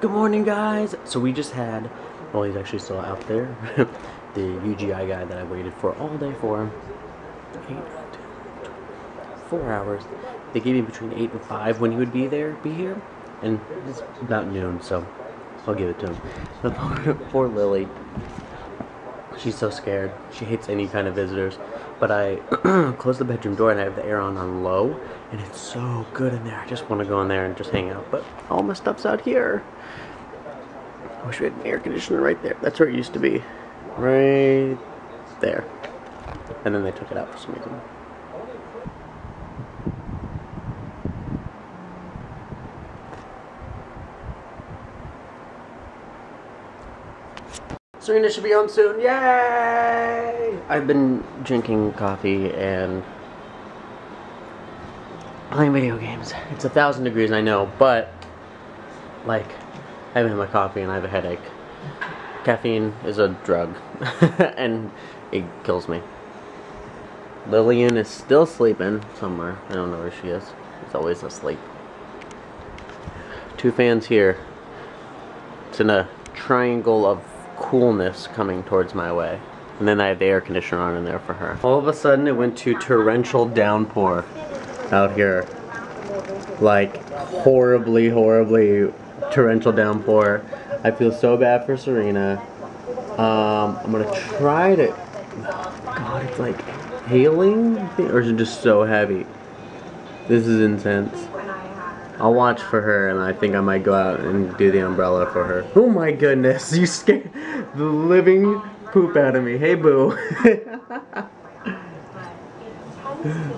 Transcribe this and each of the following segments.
Good morning, guys. So we just had, well, he's actually still out there. the UGI guy that I waited for all day for. Eight, four hours. They gave me between eight and five when he would be there, be here, and it's about noon, so I'll give it to him. But poor, poor Lily. She's so scared. She hates any kind of visitors. But I close the bedroom door and I have the air on on low, and it's so good in there. I just want to go in there and just hang out. But all my stuff's out here. I wish we had an air conditioner right there. That's where it used to be. Right there. And then they took it out for some reason. Serena should be home soon. Yay! I've been drinking coffee and playing video games. It's a thousand degrees, I know, but like, I haven't had my coffee and I have a headache. Caffeine is a drug, and it kills me. Lillian is still sleeping somewhere. I don't know where she is. She's always asleep. Two fans here. It's in a triangle of coolness coming towards my way. And then I have the air conditioner on in there for her. All of a sudden it went to torrential downpour out here. Like horribly, horribly torrential downpour. I feel so bad for Serena. Um, I'm gonna try to. God, it's like hailing, or is it just so heavy? This is intense. I'll watch for her, and I think I might go out and do the umbrella for her. Oh my goodness, you scared the living poop out of me. Hey, boo.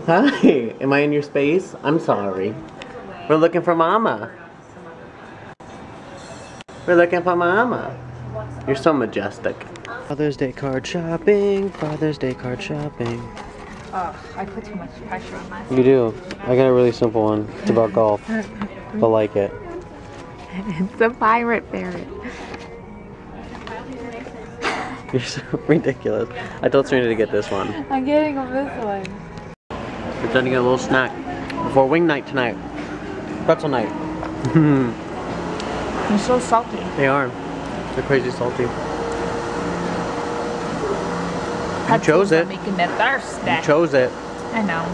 Hi, am I in your space? I'm sorry. We're looking for Mama. We're looking for Mama. You're so majestic. Father's Day card shopping. Father's Day card shopping. Oh, I put too much pressure on myself. You do. I got a really simple one. It's about golf. but like it. It's a pirate ferret. You're so ridiculous. I told Serena to get this one. I'm getting this one. We're trying to get a little snack before wing night tonight. Pretzel night. They're so salty. they are. They're crazy salty. You chose it. Making me thirsty. You chose it. I know.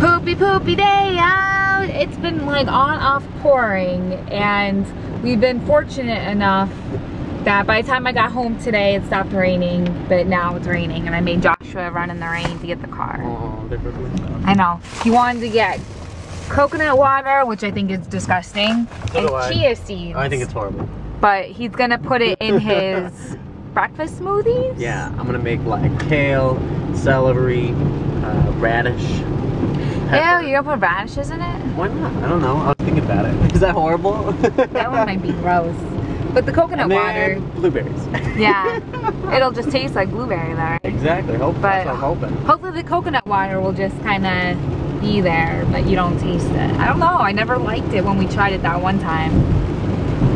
Poopy poopy day out. It's been like on off pouring and we've been fortunate enough that by the time I got home today it stopped raining but now it's raining and I made Joshua run in the rain to get the car. Oh, they're I know. He wanted to get coconut water which I think is disgusting So and chia seeds. I think it's horrible. but he's gonna put it in his breakfast smoothies. Yeah, I'm gonna make like kale, celery, uh, radish. Ew, you're gonna put radishes in it? Why not? I don't know. I was thinking about it. Is that horrible? That one might be gross. But the coconut and water, blueberries. yeah, it'll just taste like blueberry though. exactly. Hope But- that's what I'm hoping. Hopefully the coconut water will just kind of be there, but you don't taste it. I don't know. I never liked it when we tried it that one time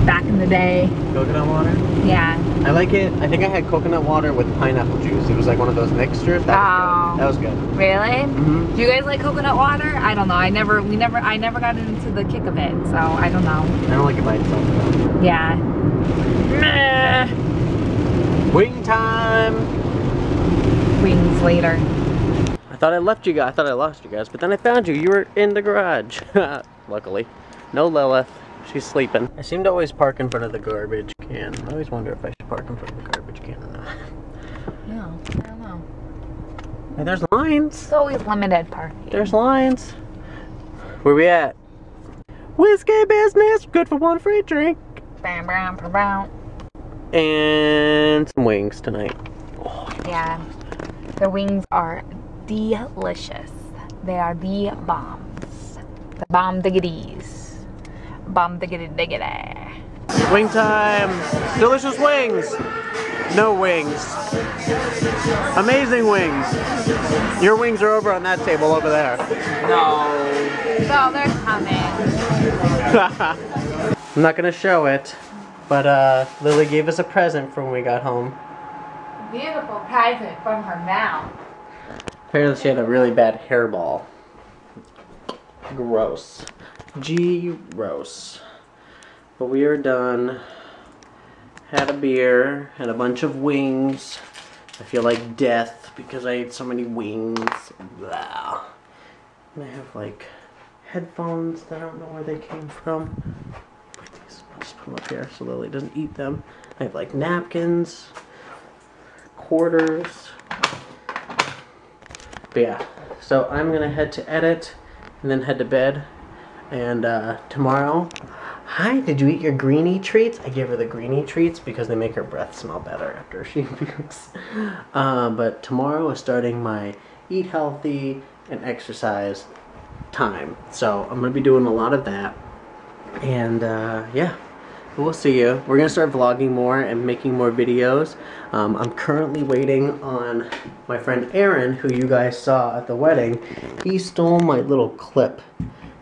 back in the day. Coconut water. Yeah. I like it. I think I had coconut water with pineapple juice. It was like one of those mixtures. That Oh. was good. That was good. Really? Mm-hmm. Do you guys like coconut water? I don't know. I never, we never, I never got into the kick of it, so I don't know. I don't like it by itself. though. Yeah. Meh. Wing time. Wings later. I thought I left you guys. I thought I lost you guys, but then I found you. You were in the garage. Luckily, no Lilith. She's sleeping. I seem to always park in front of the garbage can. I always wonder if I should park in front of the garbage can or not. No, I don't know. Hey, there's lines. It's always limited parking. There's lines. Where we at? Whiskey business. Good for one free drink. Bam, bam, bam, bam. And some wings tonight. Yeah. The wings are delicious. They are the bombs. The bomb diggities. Bomb diggity diggity. Wing time! Delicious wings! No wings. Amazing wings. Your wings are over on that table over there. No. So they're coming. I'm not gonna show it, but uh, Lily gave us a present for when we got home. Beautiful present from her mouth. Apparently she had a really bad hairball. Gross. Gross. But we are done. Had a beer, had a bunch of wings. I feel like death because I ate so many wings. Blah. And I have like headphones that I don't know where they came from. I'll just put them up here so Lily doesn't eat them. I have like napkins, quarters. But yeah, so I'm gonna head to edit and then head to bed. And uh, tomorrow, hi, did you eat your greenie treats? I give her the greenie treats because they make her breath smell better after she pukes. Uh, but tomorrow is starting my eat healthy and exercise time. So I'm gonna be doing a lot of that. And uh, yeah, we'll see you. We're gonna start vlogging more and making more videos. Um, I'm currently waiting on my friend Aaron, who you guys saw at the wedding. He stole my little clip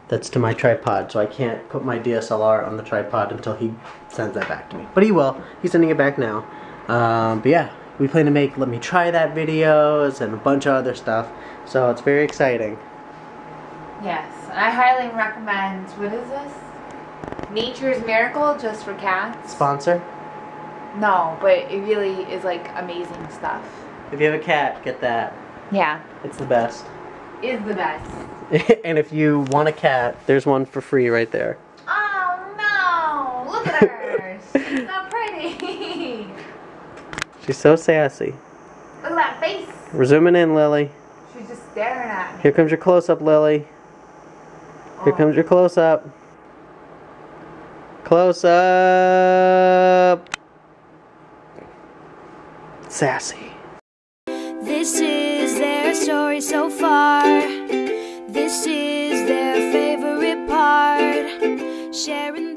that's to my tripod, so I can't put my DSLR on the tripod until he sends that back to me. But he will. He's sending it back now. Um, but yeah, we plan to make Let Me Try That videos and a bunch of other stuff. So it's very exciting. Yes, I highly recommend. What is this? Nature's Miracle, just for cats. Sponsor? No, but it really is like amazing stuff. If you have a cat, get that. Yeah, It's the best. is the best. and if you want a cat, there's one for free right there. Oh no! Look at her. She's so pretty. She's so sassy. Look at that face. We're zooming in, Lily. She's just staring at me. Here comes your close up, Lily. Here Oh. comes your close up. Close up. Sassy. This is their story so far. This is their favorite part. Sharing